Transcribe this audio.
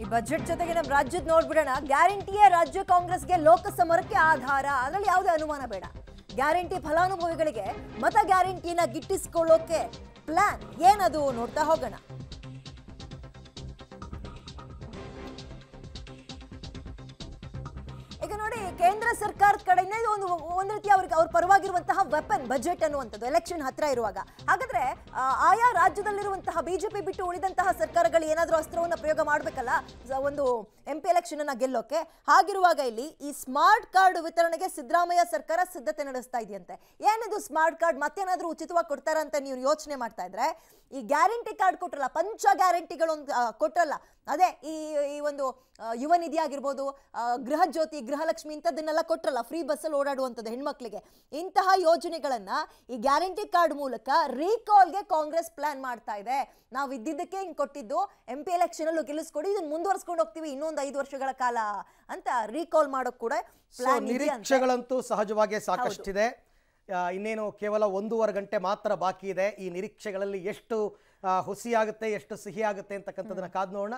ಈ ಬಜೆಟ್ ಜೊತೆಗೆ ನಮ್ಮ ರಾಜ್ಯದ ನೋಡ್ಬಿಡೋಣ. ಗ್ಯಾರಂಟಿಯೇ ರಾಜ್ಯ ಕಾಂಗ್ರೆಸ್ಗೆ ಲೋಕಸಮರಕ್ಕೆ ಆಧಾರ. ಅದರಲ್ಲಿ ಯಾವುದೇ ಅನುಮಾನ ಬೇಡ. ಗ್ಯಾರಂಟಿ ಫಲಾನುಭವಿಗಳಿಗೆ ಮತ ಗ್ಯಾರಂಟಿನ ಗಿಟ್ಟಿಸ್ಕೊಳ್ಳೋಕೆ ಪ್ಲಾನ್ ಏನದು ನೋಡ್ತಾ ಹೋಗೋಣ. ಕೇಂದ್ರ ಸರ್ಕಾರದ ಕಡೆಯಿಂದ ಒಂದು ಒಂದು ರೀತಿ ಅವ್ರಿಗೆ ಅವ್ರ ಪರವಾಗಿರುವಂತಹ ವೆಪನ್ ಬಜೆಟ್ ಅನ್ನುವಂಥದ್ದು ಎಲೆಕ್ಷನ್ ಹತ್ರ ಇರುವಾಗ. ಹಾಗಾದ್ರೆ ಆಯಾ ರಾಜ್ಯದಲ್ಲಿರುವಂತಹ ಬಿಜೆಪಿ ಬಿಟ್ಟು ಉಳಿದಂತಹ ಸರ್ಕಾರಗಳು ಏನಾದರೂ ಅಸ್ತ್ರವನ್ನು ಪ್ರಯೋಗ ಮಾಡಬೇಕಲ್ಲ? ಒಂದು ಎಂ ಪಿ ಎಲೆಕ್ಷನ್ ಅನ್ನ ಗೆಲ್ಲೋಕೆ. ಹಾಗಿರುವಾಗ ಇಲ್ಲಿ ಈ ಸ್ಮಾರ್ಟ್ ಕಾರ್ಡ್ ವಿತರಣೆಗೆ ಸಿದ್ದರಾಮಯ್ಯ ಸರ್ಕಾರ ಸಿದ್ಧತೆ ನಡೆಸ್ತಾ ಇದೆಯಂತೆ. ಏನಿದು ಸ್ಮಾರ್ಟ್ ಕಾರ್ಡ್ ಮತ್ತೇನಾದರೂ ಉಚಿತವಾಗಿ ಕೊಡ್ತಾರ ಅಂತ ನೀವು ಯೋಚನೆ ಮಾಡ್ತಾ ಇದ್ರೆ, ಈ ಗ್ಯಾರಂಟಿ ಕಾರ್ಡ್ ಕೊಟ್ರಲ್ಲ, ಪಂಚ ಗ್ಯಾರಂಟಿಗಳು ಒಂದು ಕೊಟ್ರಲ್ಲ, ಅದೇ ಈ ಈ ಒಂದು ಯುವ ನಿಧಿ ಆಗಿರ್ಬೋದು ಗೃಹ ಜ್ಯೋತಿ ಗೃಹಲಕ್ಷ್ಮಿ ಇಂಥದ್ದನ್ನೆಲ್ಲ ಕೊಟ್ರಲ್ಲ ಫ್ರೀ ಬಸ್ಸಲ್ಲಿ ಓಡಾಡುವಂಥದ್ದು ಹೆಣ್ಮಕ್ಳಿಗೆ. ಇಂತಹ ಯೋಜನೆಗಳನ್ನ ಈ ಗ್ಯಾರಂಟಿ ಕಾರ್ಡ್ ಮೂಲಕ ರೀಕಾಲ್ಗೆ ಕಾಂಗ್ರೆಸ್ ಪ್ಲಾನ್ ಮಾಡ್ತಾ ಇದೆ. ನಾವು ಇದ್ದಿದ್ದಕ್ಕೆ ಹಿಂಗೆ ಕೊಟ್ಟಿದ್ದು ಎಂ ಪಿ ಎಲೆಕ್ಷನ್ ಅಲ್ಲೂ ಗೆಲ್ಲಿಸ್ಕೊಡಿ ಇದನ್ನ ಮುಂದುವರ್ಸ್ಕೊಂಡು ಹೋಗ್ತೀವಿ ಇನ್ನೊಂದು ಐದು ವರ್ಷಗಳ ಕಾಲ ಅಂತ ರೀಕಾಲ್ ಮಾಡೋಕ್ ಕೂಡ ನಿರೀಕ್ಷೆಗಳಂತೂ ಸಹಜವಾಗಿ ಸಾಕಷ್ಟಿದೆ. ಇನ್ನೇನು ಕೇವಲ ಒಂದೂವರೆ ಗಂಟೆ ಮಾತ್ರ ಬಾಕಿ ಇದೆ. ಈ ನಿರೀಕ್ಷೆಗಳಲ್ಲಿ ಎಷ್ಟು ಹುಸಿಯಾಗುತ್ತೆ ಎಷ್ಟು ಸಿಹಿಯಾಗುತ್ತೆ ಅಂತಕ್ಕಂಥದ್ದನ್ನ ಕಾದ್ ನೋಡೋಣ.